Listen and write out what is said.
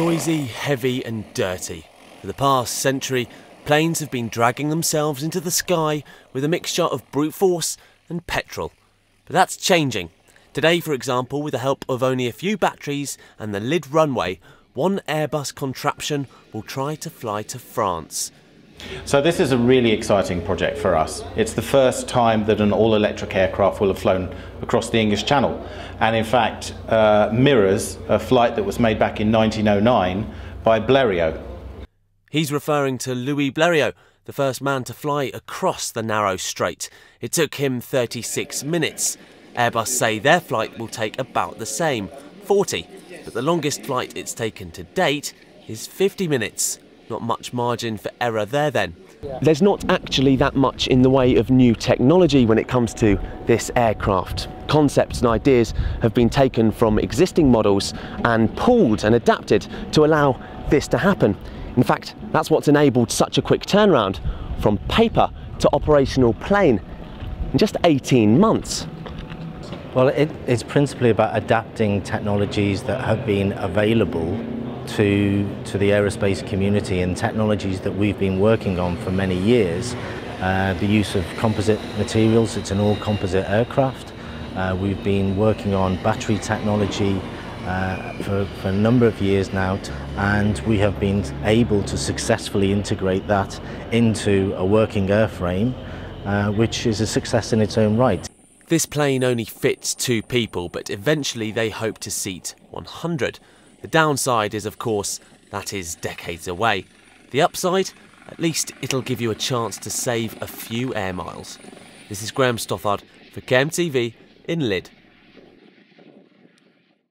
Noisy, heavy, and dirty. For the past century, planes have been dragging themselves into the sky with a mixture of brute force and petrol. But that's changing. Today, for example, with the help of only a few batteries and the Lydd runway, one Airbus contraption will try to fly to France. So this is a really exciting project for us. It's the first time that an all-electric aircraft will have flown across the English Channel and in fact uh, mirrors a flight that was made back in 1909 by Blériot. He's referring to Louis Blériot, the first man to fly across the narrow strait. It took him 36 minutes. Airbus say their flight will take about the same, 40, but the longest flight it's taken to date is 50 minutes. Not much margin for error there then. There's not actually that much in the way of new technology when it comes to this aircraft. Concepts and ideas have been taken from existing models and pulled and adapted to allow this to happen. In fact, that's what's enabled such a quick turnaround from paper to operational plane in just 18 months. Well, it, it's principally about adapting technologies that have been available to, to the aerospace community and technologies that we've been working on for many years. Uh, the use of composite materials, it's an all composite aircraft. Uh, we've been working on battery technology uh, for, for a number of years now and we have been able to successfully integrate that into a working airframe uh, which is a success in its own right. This plane only fits two people, but eventually they hope to seat 100. The downside is, of course, that is decades away. The upside? At least it'll give you a chance to save a few air miles. This is Graham Stothard for KMTV in Lydd.